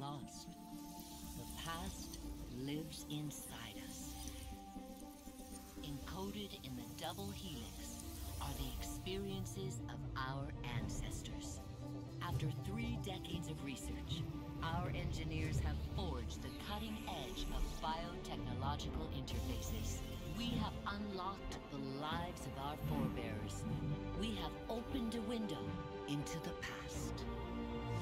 lost. The past lives inside us. Encoded in the double helix are the experiences of our ancestors. After three decades of research, our engineers have forged the cutting edge of biotechnological interfaces. We have unlocked the lives of our forebears. We have opened a window into the past.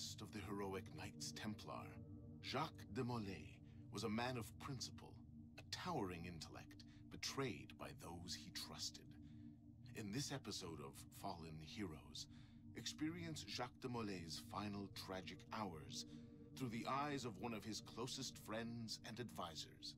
Last of the heroic Knights Templar, Jacques de Molay was a man of principle, a towering intellect, betrayed by those he trusted. In this episode of Fallen Heroes, experience Jacques de Molay's final tragic hours through the eyes of one of his closest friends and advisors.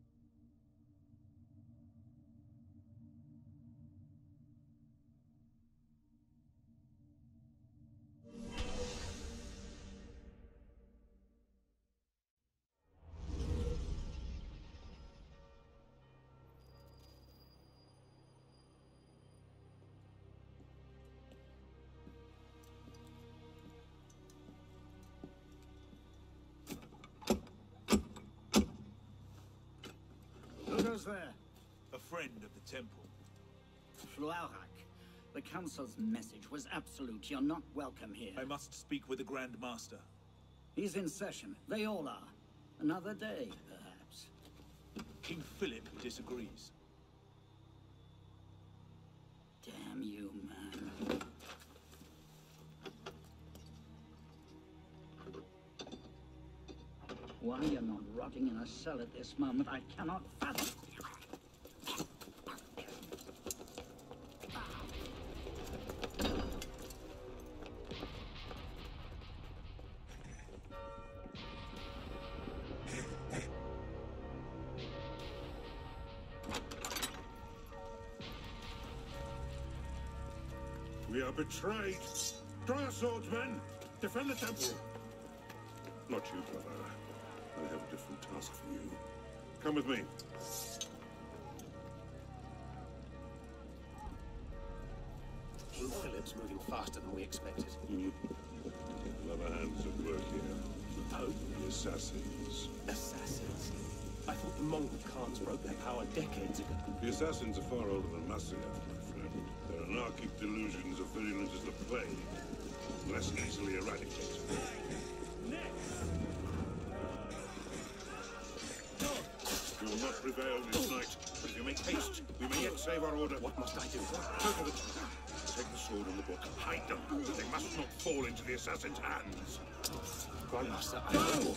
Temple. Fluarak. The Council's message was absolute. You're not welcome here. I must speak with the Grand Master. He's in session. They all are. Another day, perhaps. King Philip disagrees. Damn you, man. Why you're not rotting in a cell at this moment, I cannot fathom. Are betrayed. Draw your swords, men. Defend the temple. Not you, brother. I have a different task for you. Come with me. King Philip's moving faster than we expected. Hmm. Clever hands at work here. The Pope? The assassins. Assassins. I thought the Mongol Khans broke their power decades ago. The assassins are far older than Masyaf, my friend. Their anarchic delusions of virulent as the plague. Less easily eradicated. You will not prevail this night, but if you make haste, we may yet save our order. What must I do? Go to the tower. Take the sword and the book. Hide them. They must not fall into the assassin's hands. Grandmaster, I will.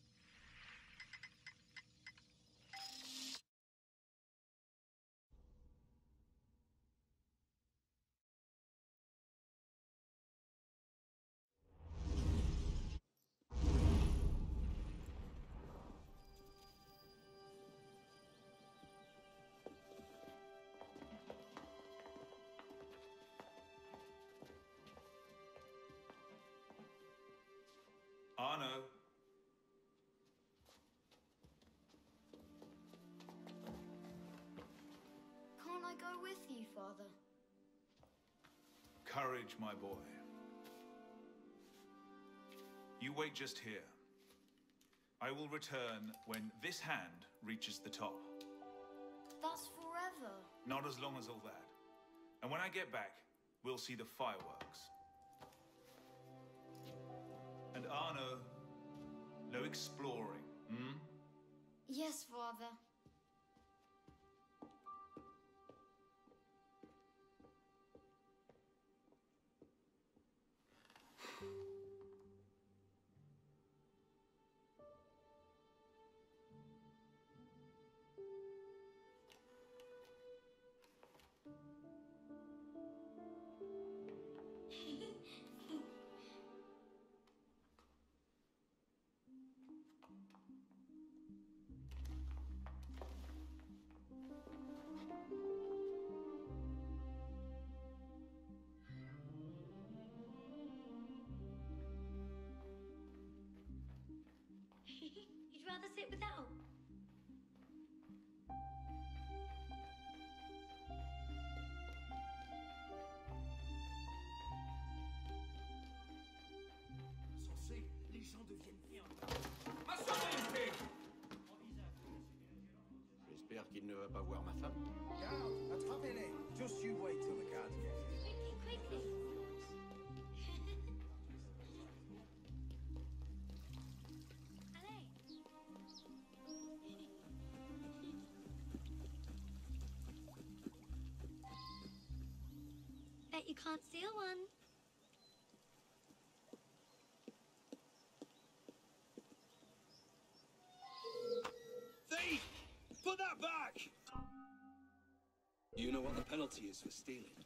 Father? courage, my boy. You wait just here. I will return when this hand reaches the top. That's forever. Not as long as all that. And when I get back, we'll see the fireworks. And Arno, no exploring, hmm? Yes, Father. Sit without? Censé, les gens deviennent viandards. J'espère qu'il ne va pas voir ma femme. Garde, attrapez-les. Just you wait till the guards get here. Quickly, quickly. Can't steal one. Thief! Put that back! You know what the penalty is for stealing?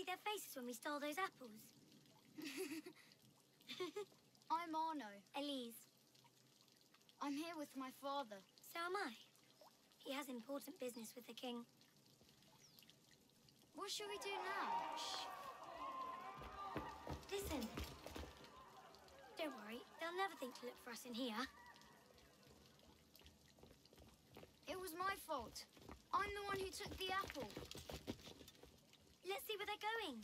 Faces when we stole those apples. I'm Arno. Elise. I'm here with my father. So am I. He has important business with the king. What should we do now? Shh. Listen. Don't worry, they'll never think to look for us in here. It was my fault. I'm the one who took the apple. Let's see where they're going.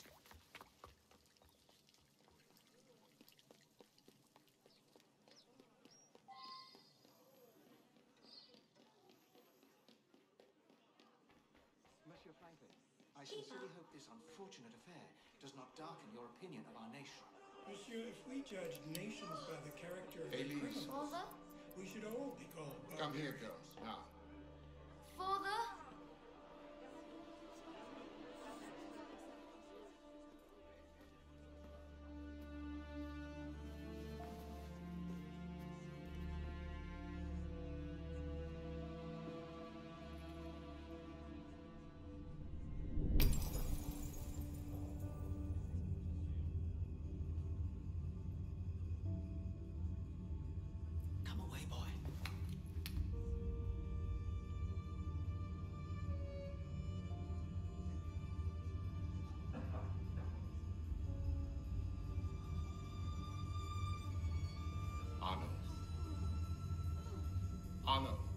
Monsieur Franklin, I sincerely hope this unfortunate affair does not darken your opinion of our nation. Monsieur, if we judged nations by the character of their Elise. criminals, Father? we should all be called Come here, girls. Now. Father? Arno.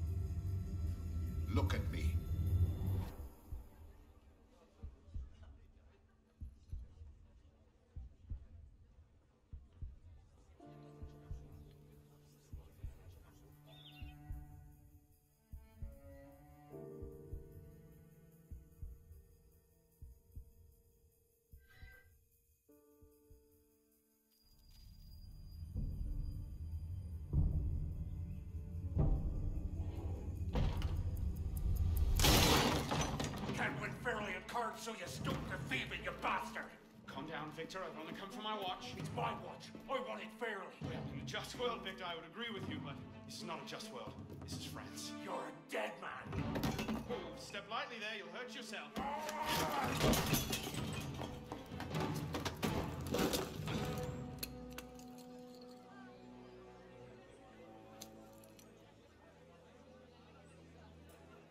So you stoop to thieving, you bastard! Calm down, Victor. I've only come for my watch. It's my watch. I won it fairly. Well, in a just world, Victor, I would agree with you, but this is not a just world. This is France. You're a dead man. Oh, step lightly there, you'll hurt yourself.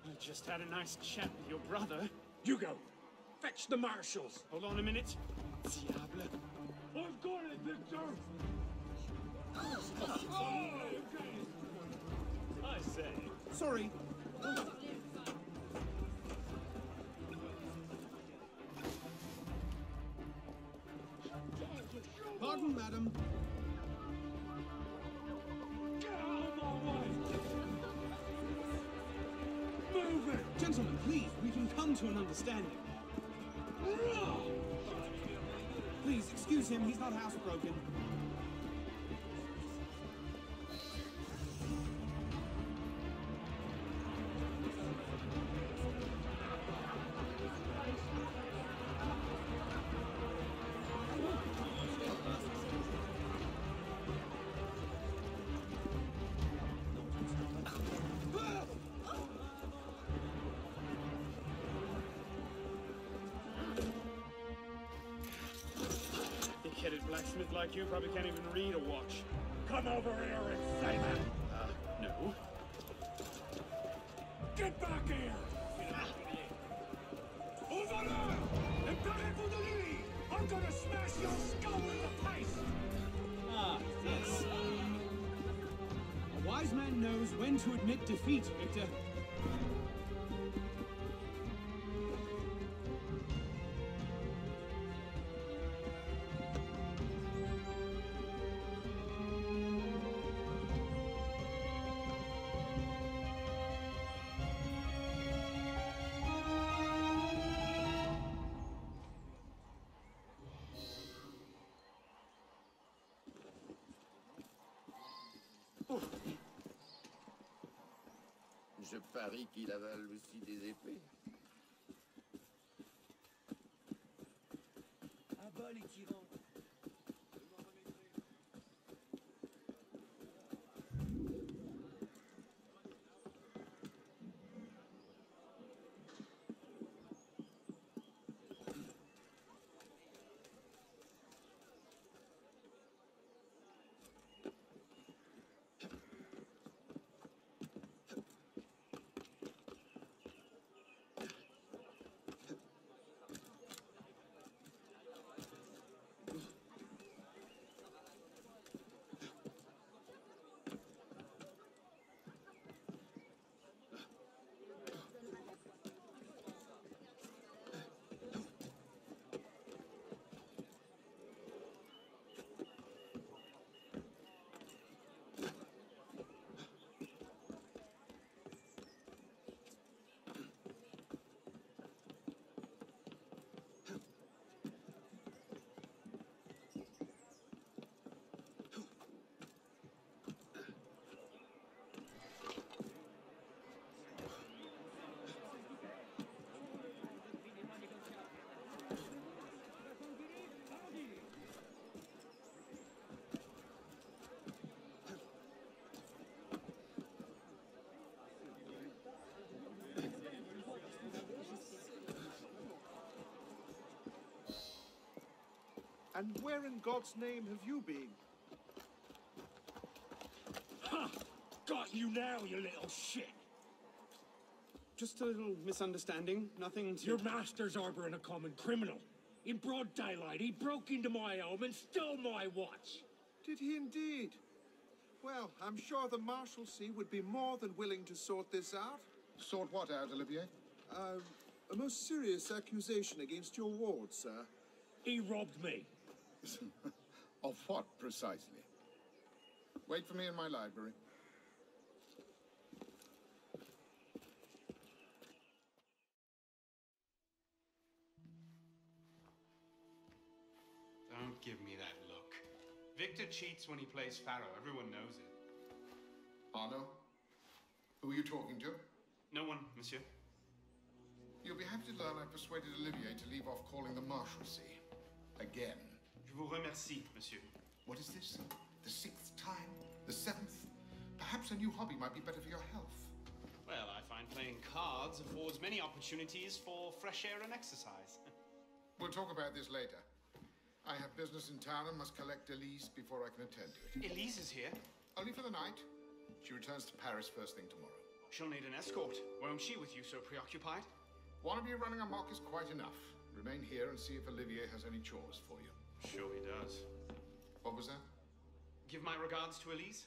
I just had a nice chat with your brother. Hugo, fetch the marshals. Hold on a minute. Diable. I've got it, Victor. I say. Sorry. Pardon, madam. Get out of my way. Move it! Gentlemen, please, we can come to an understanding. Please, excuse him, he's not housebroken. You probably can't even read a watch. Come over here and say that. Uh, no. Get back here! Au voleur! Imparez-vous de lui! I'm gonna smash your skull with the paste! Ah, yes. A wise man knows when to admit defeat, Victor. qui la aussi des épées. And where in God's name have you been? Ha! Got you now, you little shit! Just a little misunderstanding. Nothing to... Your master's harboring a common criminal. In broad daylight, he broke into my home and stole my watch. Did he indeed? Well, I'm sure the Marshalsea would be more than willing to sort this out. Sort what out, Olivier? Uh, a most serious accusation against your ward, sir. He robbed me. of what, precisely? Wait for me in my library. Don't give me that look. Victor cheats when he plays Pharaoh. Everyone knows it. Arno? Who are you talking to? No one, monsieur. You'll be happy to learn I persuaded Olivier to leave off calling the Marshalsea. Again. Je vous remercie, monsieur. What is this? The sixth time? The seventh? Perhaps a new hobby might be better for your health. Well, I find playing cards affords many opportunities for fresh air and exercise. we'll talk about this later. I have business in town and must collect Elise before I can attend to it. Elise is here? Only for the night. She returns to Paris first thing tomorrow. She'll need an escort, won't she, with you so preoccupied? One of you running amok is quite enough. Remain here and see if Olivier has any chores for you. Sure he does. What was that? Give my regards to Elise.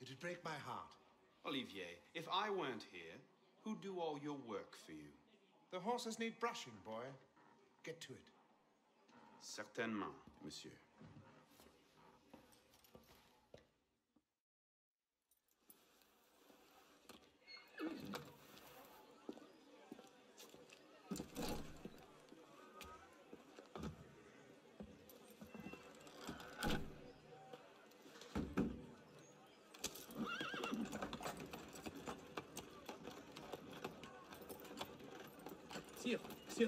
It'd break my heart. Olivier, if I weren't here, who'd do all your work for you? The horses need brushing, boy. Get to it. Certainement, monsieur. Sire, Sire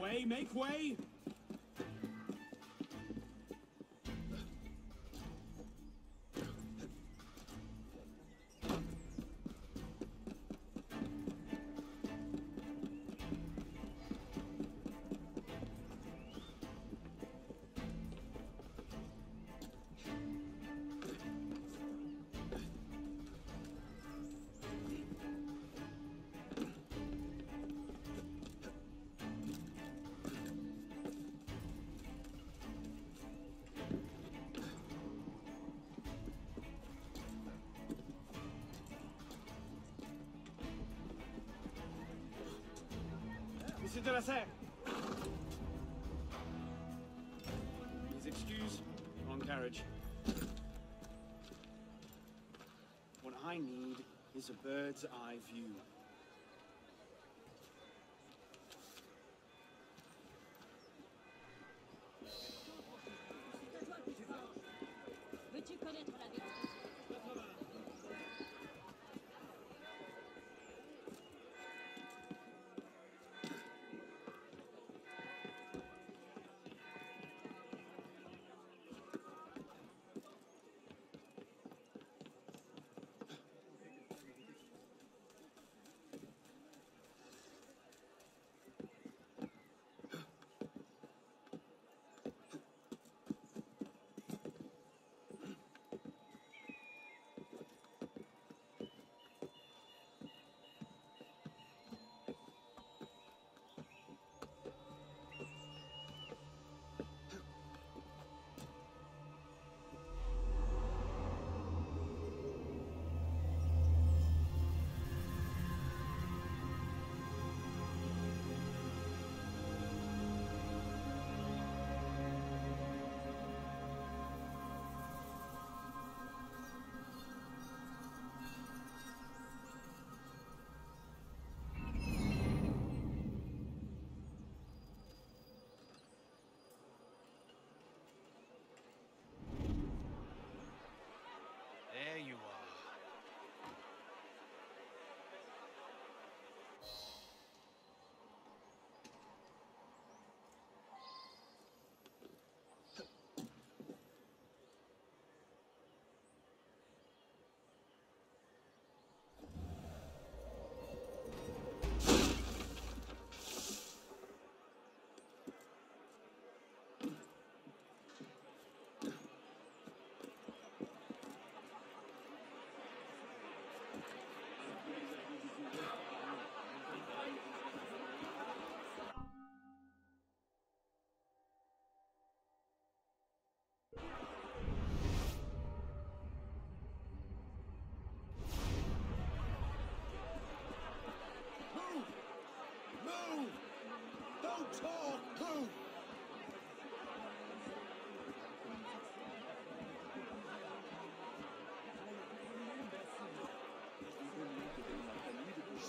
way, make way! 그래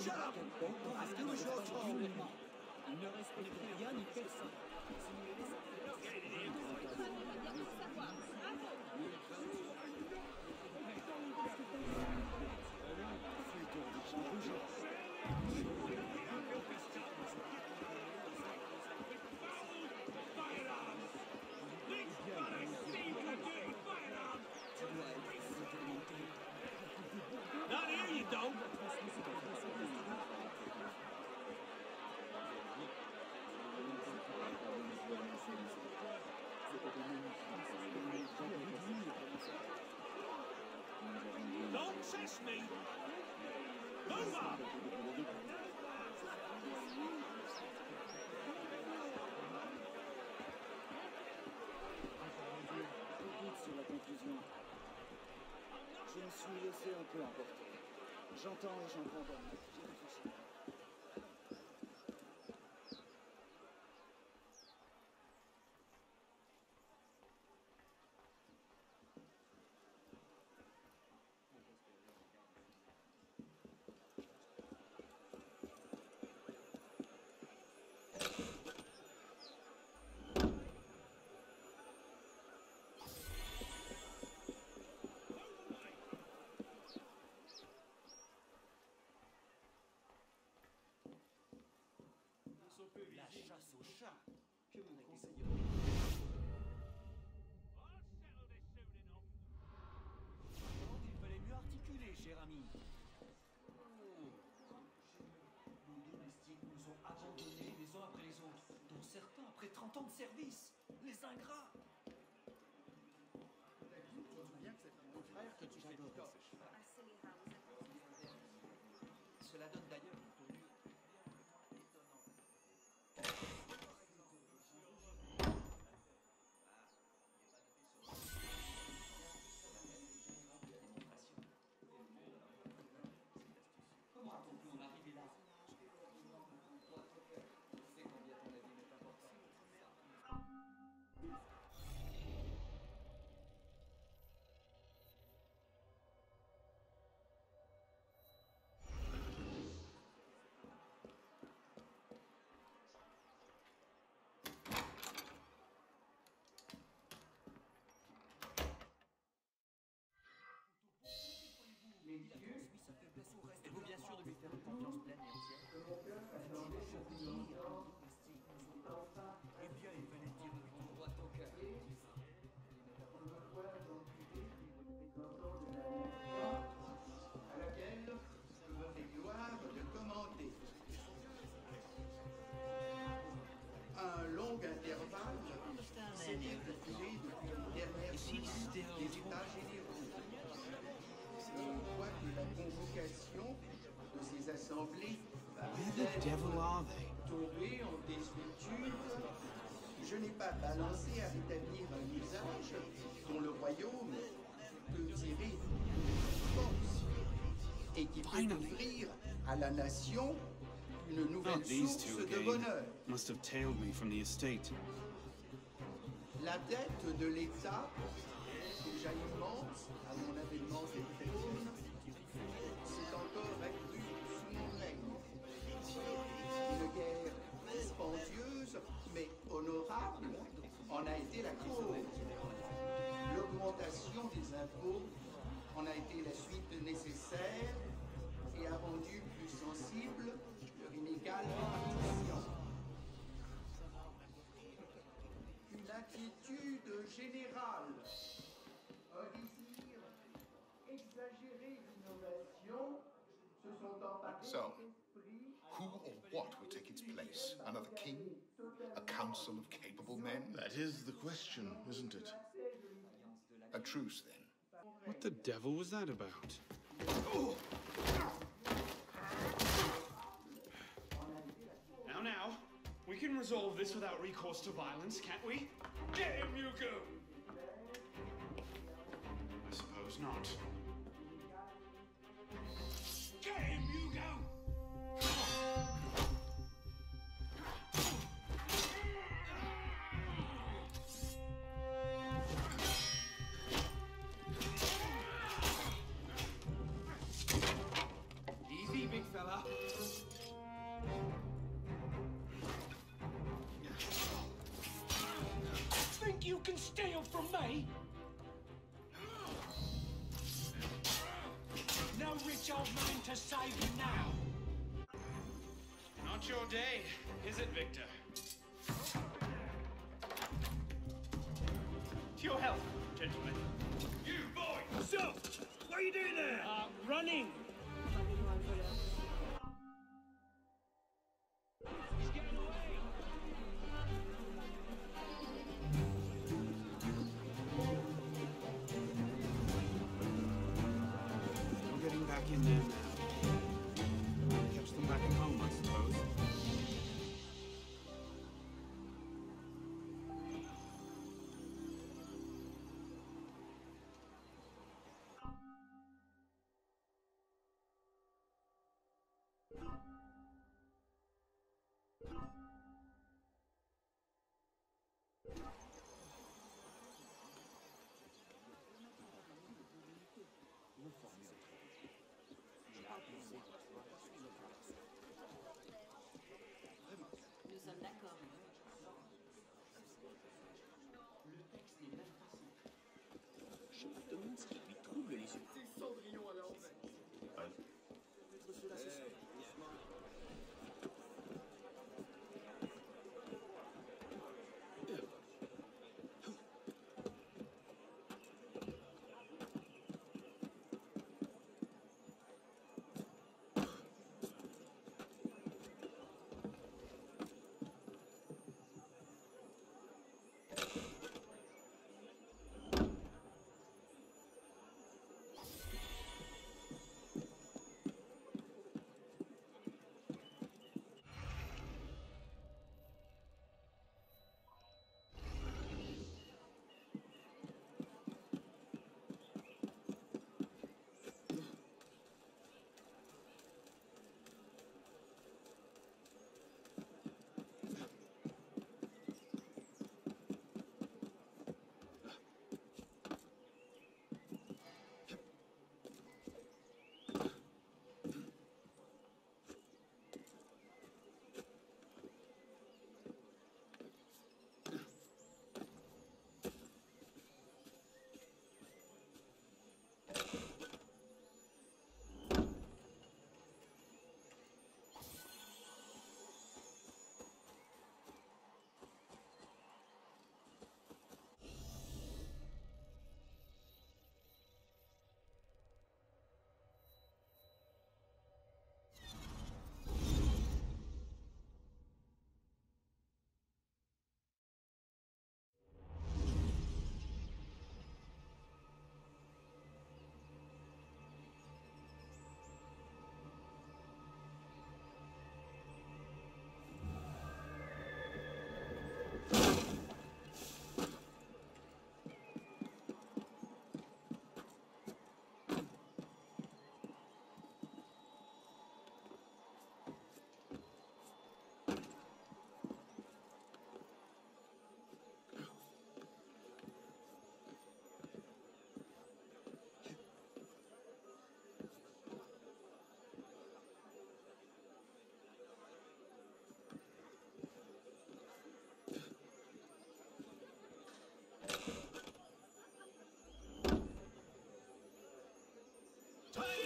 Shut je ne respecte rien ni personne. Assess me? Nova! doute sur la conclusion. Je me suis laissé un peu emporter. J'entends et j'en prends La chasse au chat. Que vous conseillerez Il fallait mieux articuler, cher ami. Nos domestiques nous ont abandonnés les uns après les autres, dont certains après 30 ans de service. Les ingrats que c'est mon frère que tu. Cela donne Êtes-vous bien sûr de lui faire une confiance pleine et entière Eh bien, il fallait dire le droit au cœur. à laquelle je me fais gloire de commenter. Un long intervalle s'était écoulé depuis dernières semaines des États généraux. Que la convocation de ces assemblées va peut-être tomber en désuétude. Je n'ai pas balancé à rétablir un usage dont le royaume peut tirer force et qui peut offrir à la nation une nouvelle source de bonheur. Must have tailed me from the estate. La dette de l'État, déjà immense à mon avènement cette en a été la cause. L'augmentation des impôts en a été la suite nécessaire et a rendu plus sensible leur inégale répartition. Une inquiétude générale, un désir exagéré d'innovation se sont emparés So, Who or what will take its place? Another king? A council of capable men? That is the question, isn't it? A truce, then. What the devil was that about? Now, now, we can resolve this without recourse to violence, can't we? Get him, Yugo! I suppose not. Is it, Victor? To your health, gentlemen. You boy! So, what are you doing there? Uh, running. Nous sommes d'accord. Je me demande ce qui lui trouble les yeux. C'est Cendrillon à l'envers.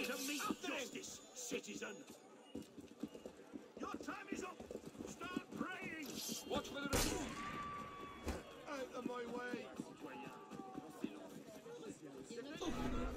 To meet justice, citizen! Your time is up! Start praying! Watch for the Out of my way! Ah!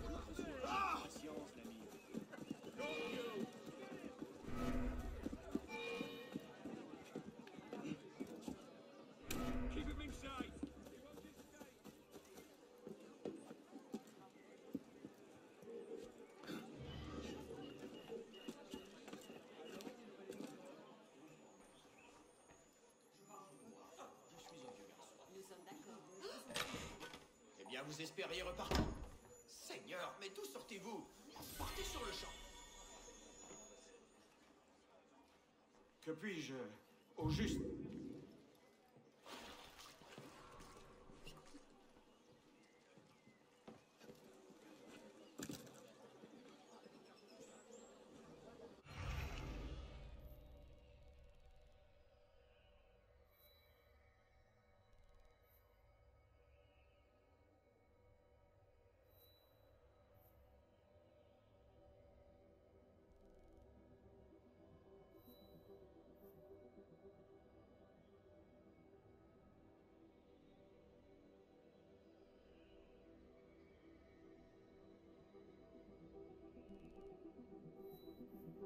Vous espériez repartir. Seigneur, mais d'où sortez-vous? Partez sur le champ. Que puis-je, au juste?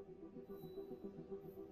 Thank you.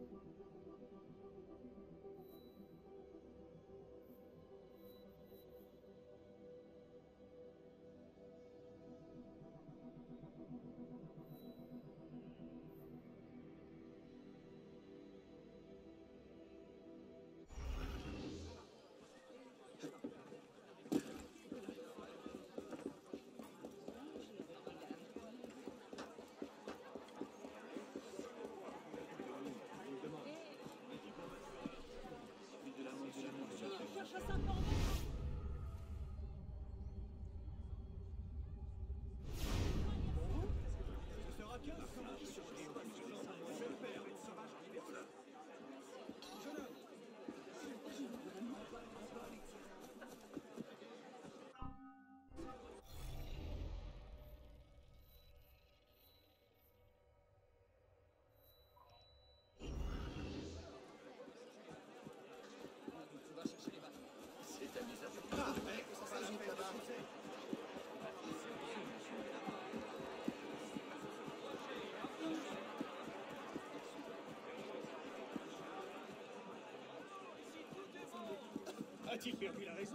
A-t-il perdu la raison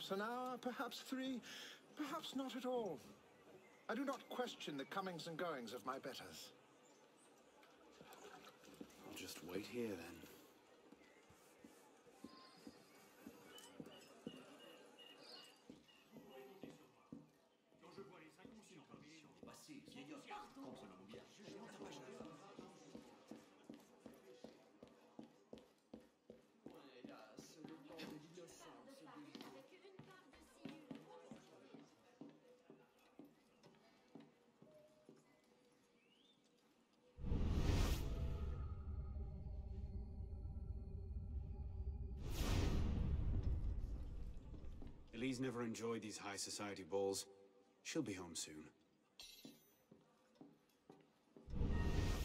An hour, perhaps three, perhaps not at all. I do not question the comings and goings of my betters. I'll just wait here then. Elise never enjoyed these high society balls. She'll be home soon.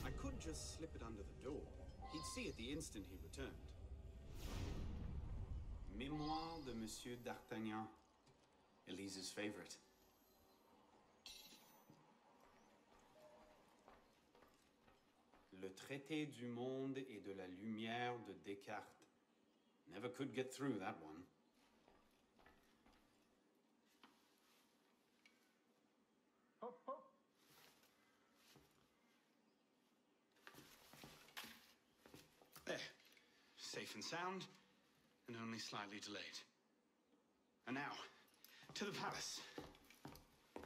I could just slip it under the door. He'd see it the instant he returned. Mémoire de Monsieur d'Artagnan. Elise's favorite. Le traité du monde et de la lumière de Descartes. Never could get through that one. There. Safe and sound, and only slightly delayed. And now, to the palace. Ugh.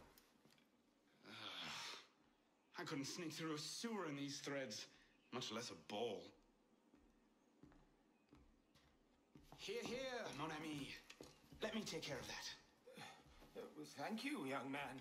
I couldn't sneak through a sewer in these threads, much less a ball. Here, here, mon ami. Let me take care of that. Uh, well, thank you, young man.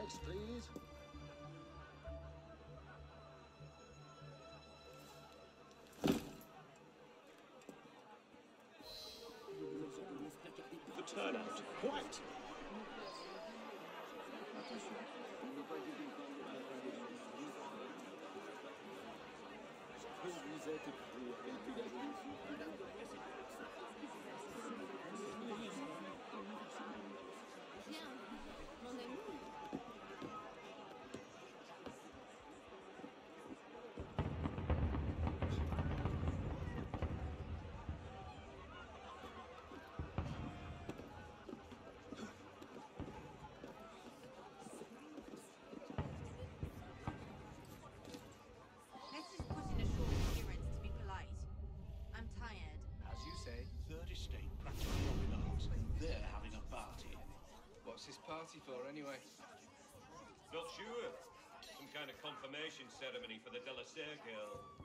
Next, please. Fancy for, anyway? Not sure. Some kind of confirmation ceremony for the de la Serre girl.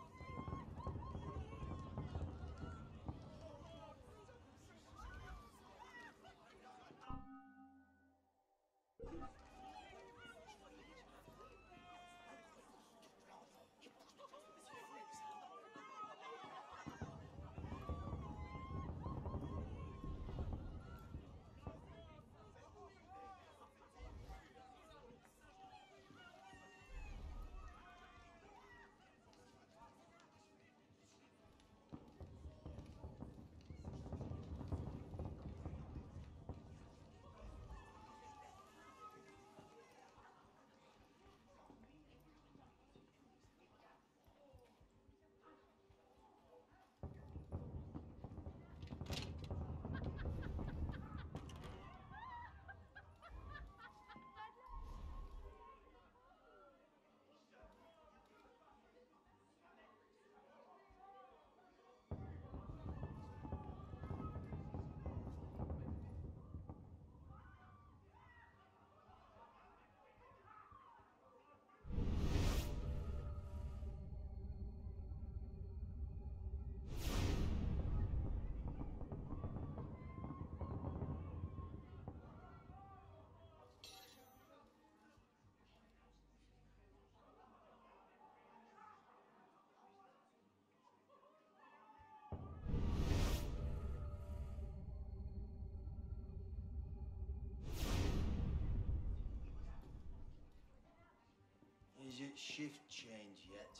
Is it shift change yet?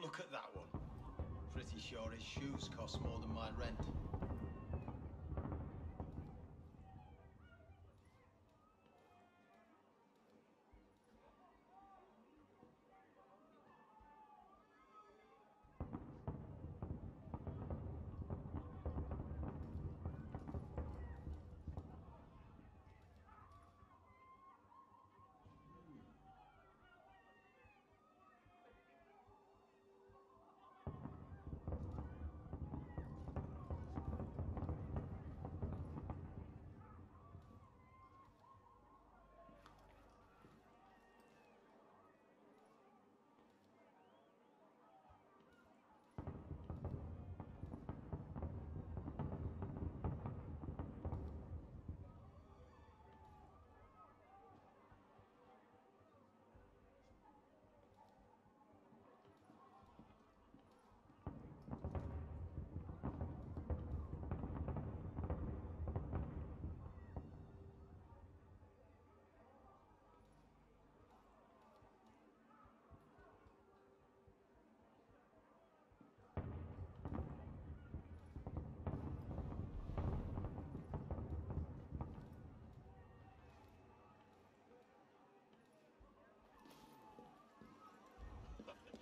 Look at that one. Pretty sure his shoes cost more than my rent.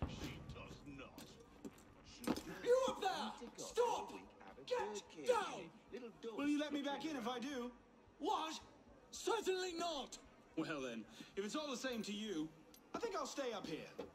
She does not. You up there! Stop! Get down! Will you let me back in if I do? What? Certainly not! Well then, if it's all the same to you, I think I'll stay up here.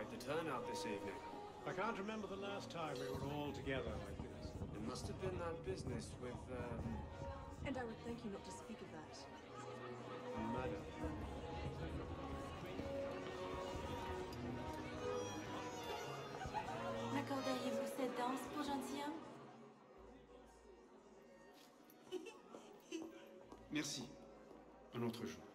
Quite the turnout this evening. I can't remember the last time we were all together like this. It must have been that business with, um, And I would thank you not to speak of that. Madam. M'accorderiez-vous cette danse pour gentilhomme Merci. Un autre jour.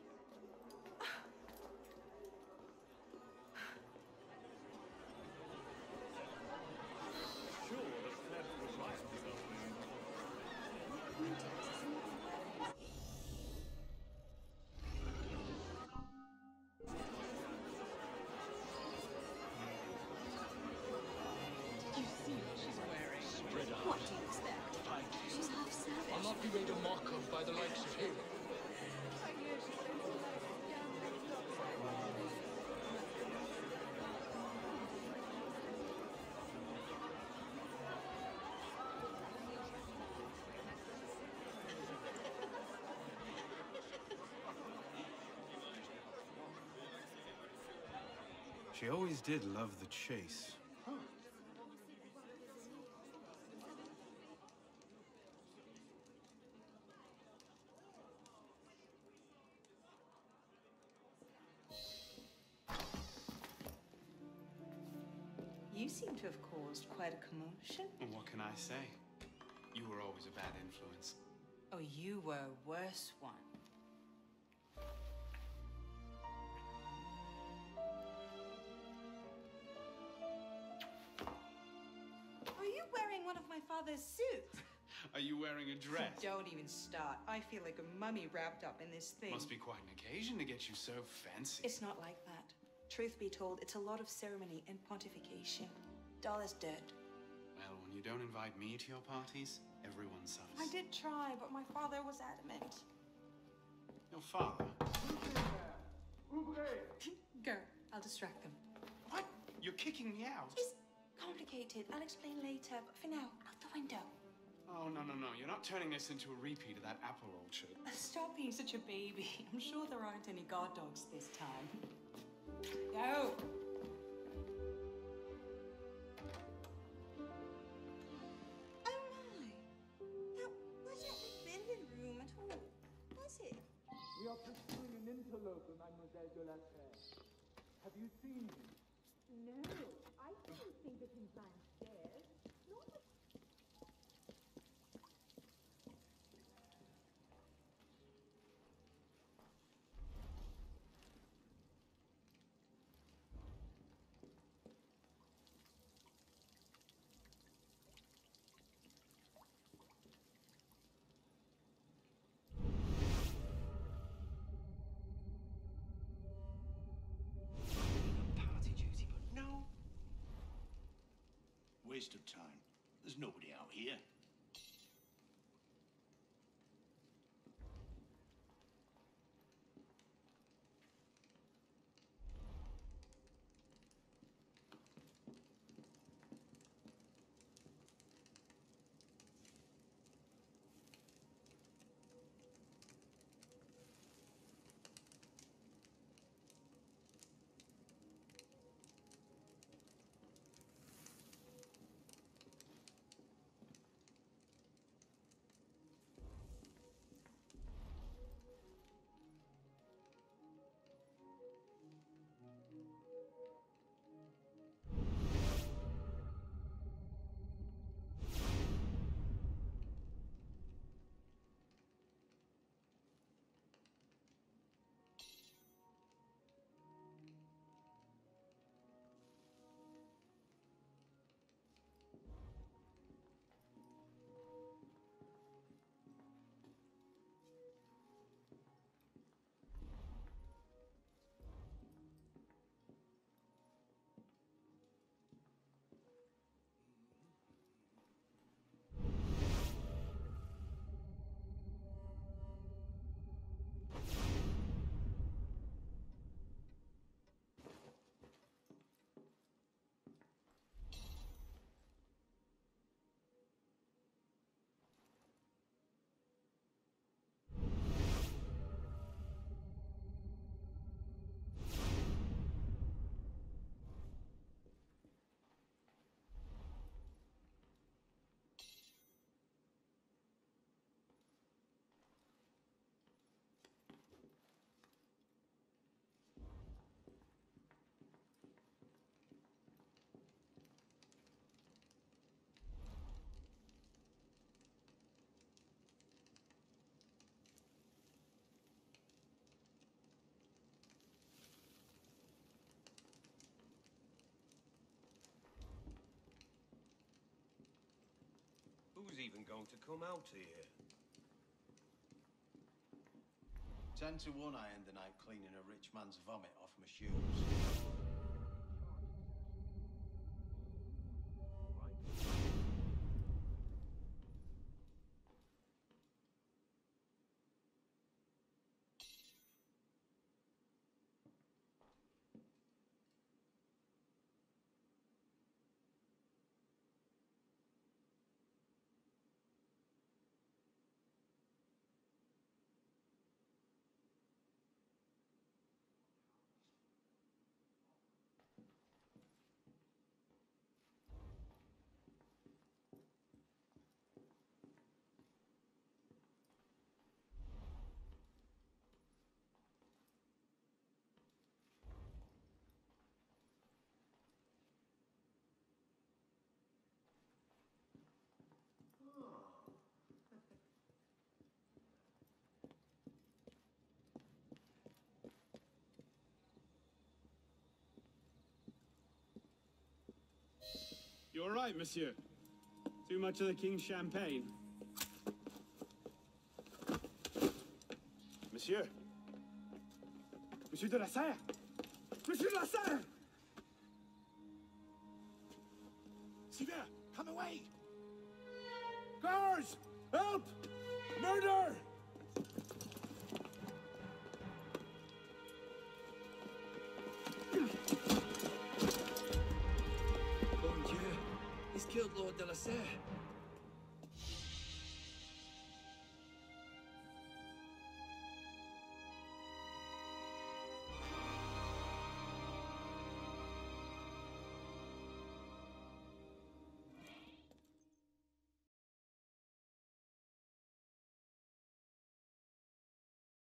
She always did love the chase. You seem to have caused quite a commotion. Well, what can I say? You were always a bad influence. Oh, you were a worse one. One of my father's suits? Are you wearing a dress? Don't even start. I feel like a mummy wrapped up in this thing. Must be quite an occasion to get you so fancy. It's not like that. Truth be told, it's a lot of ceremony and pontification. Dull as dirt. Well, when you don't invite me to your parties, everyone suffers. I did try, but my father was adamant. Your father? Go. I'll distract them. What? You're kicking me out? It's complicated. I'll explain later, but for now, out the window. Oh, no, no, no. You're not turning this into a repeat of that apple orchard. Stop being such a baby. I'm sure there aren't any guard dogs this time. Go! Oh my! That wasn't the billiard room at all, was it? We are pursuing an interloper, Mademoiselle de la Serre. Have you seen him? No, I didn't Waste of time. There's nobody out here. Who's even going to come out here? Ten to one, I end the night cleaning a rich man's vomit off my shoes. You all right, monsieur? Too much of the king's champagne? Monsieur? Monsieur de la Serre? Monsieur de la Serre!